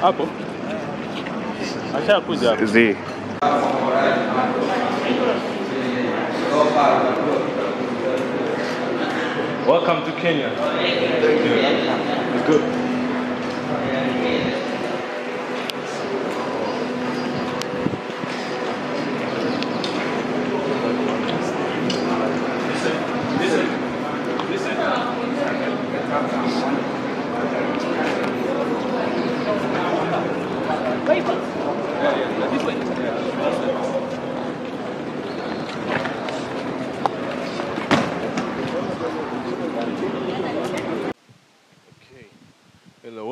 hapo ashakuja hapo. Z. Welcome to Kenya. Thank you.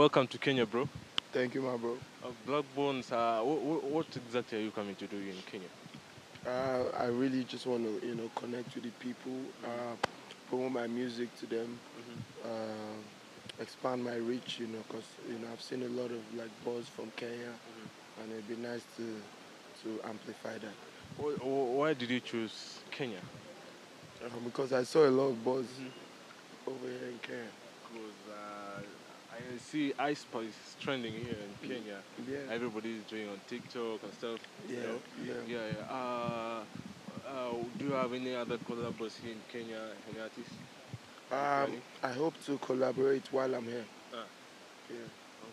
Welcome to Kenya, bro. Thank you, my bro. Uh, Black Bones, uh, what, what exactly are you coming to do in Kenya? Uh, I really just want to, you know, connect with the people, uh, promote my music to them, uh, expand my reach, you know, because you know I've seen a lot of like buzz from Kenya, and it'd be nice to to amplify that. Wh- wh- Why did you choose Kenya? Uh, because I saw a lot of buzz over here in Kenya. Because uh, I see Ice Spice is trending here in Kenya. Yeah. Everybody is doing on TikTok and stuff. you Yeah, know? yeah. Yeah, yeah. Uh, uh, do you have any other collabs here in Kenya? Any artists? Um, I hope to collaborate while I'm here. Ah. Yeah.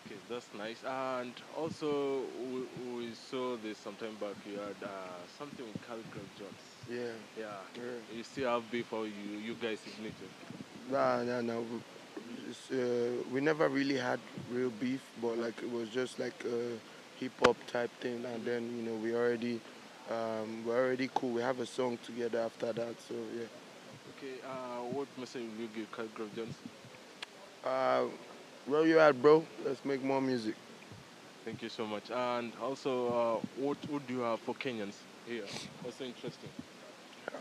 Okay, that's nice. And also, we, we saw this sometime back. You had uh, something with Khaligraph Jones. Yeah. Yeah. Yeah. You still have before you you guys ignited. Nah, nah, nah. We- uh, we never really had real beef, but like it was just like a hip hop type thing, and then you know we already um, we're already cool. We have a song together after that, so yeah. Okay. Uh, what message will you give Khaligraph Jones? Uh, where you at, bro? Let's make more music. Thank you so much. And also, uh, what would you have for Kenyans here? Also interesting.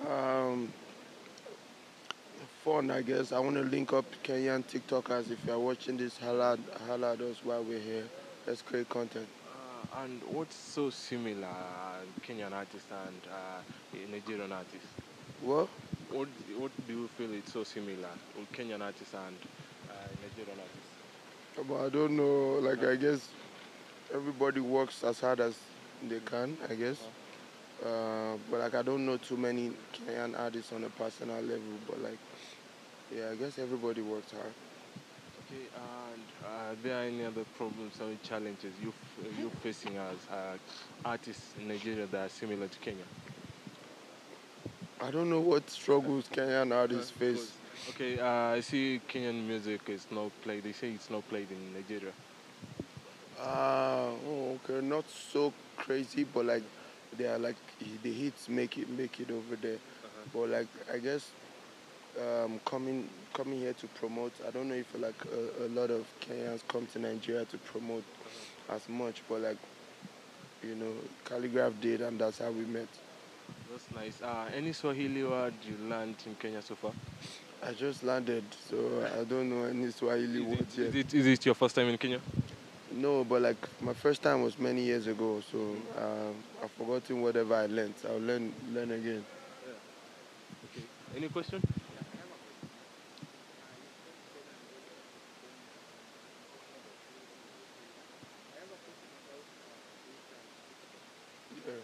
Um, fun, I guess. I want to link up Kenyan TikTokers. If you're watching this, holla, holla at us while we're here. Let's create content. Uh, and what's so similar Kenyan artists and uh, Nigerian artists? What? What what do you feel is so similar with Kenyan artists and uh, Nigerian artists? But I don't know. Like I guess everybody works as hard as they can. I guess. Uh, but like I don't know too many Kenyan artists on a personal level. But like, yeah, I guess everybody works hard. Okay, and uh, are there any other problems or challenges you f- you're facing as uh, artists in Nigeria that are similar to Kenya? I don't know what struggles Kenyan artists face. Okay, uh, I see Kenyan music is not played. They say it's not played in Nigeria. Uh, oh, okay, not so crazy, but like they are like the hits make it make it over there. But like I guess um, coming coming here to promote, I don't know if like a, a lot of Kenyans come to Nigeria to promote as much, but like you know, Khaligraph did, and that's how we met. That's nice. Uh, any Swahili word you learned in Kenya so far? I just landed, so I don't know any Swahili Is words yet. is it is it your first time in Kenya? No, but like my first time was many years ago, so um, I've forgotten whatever I learned. I'll learn learn again. Okay. Any question? Yeah.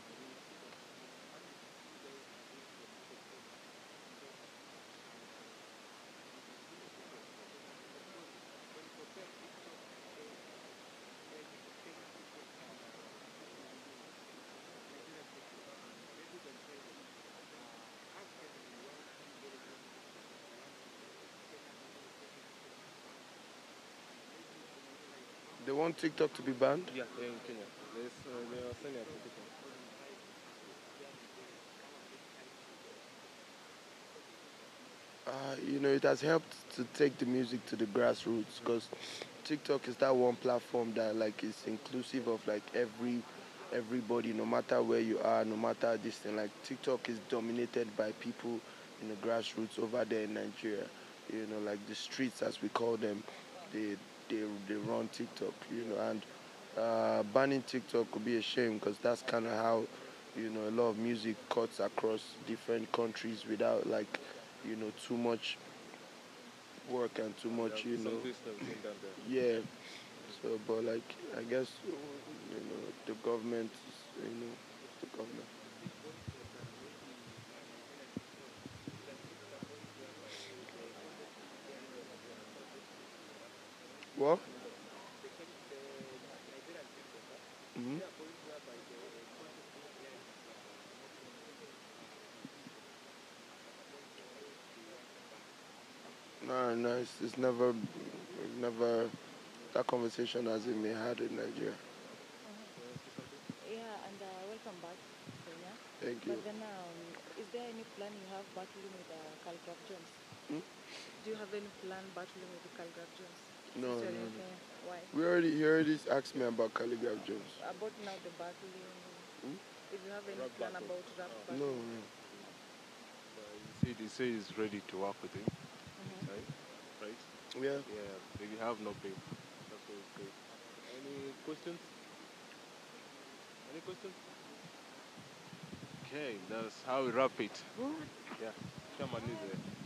They want TikTok to be banned. Yeah, in Kenya. There's, uh, they are sending. Uh, you know, it has helped to take the music to the grassroots because TikTok is that one platform that like is inclusive of like every everybody, no matter where you are, no matter this thing. Like TikTok is dominated by people in the grassroots over there in Nigeria. You know, like the streets as we call them, they they they run TikTok. You know, and uh, banning TikTok could be a shame because that's kind of how you know a lot of music cuts across different countries without like you know too much work and too much you know yeah So, but like I guess you know the government, is, you know, the government. What? hmm No, no, it's, it's never, never. That conversation hasn't been had in Nigeria. Yeah, and uh, welcome back, Kenya. Thank you. But then, um, is there any plan you have battling with uh, Khaligraph Jones? Hmm? Do you have any plan battling with the Khaligraph Jones? No, no, no. Why? We already, he already asked me about Khaligraph Jones. About now the battling. Hmm? If you have any Rap plan battle. about rap battle? No, no. He said, he said he's ready to work with him, Mhm. right? Right? Yeah. Yeah, they have no beef. That's what he said. Any questions? Any questions? Okay, that's how we wrap it. Yeah, Chairman is there.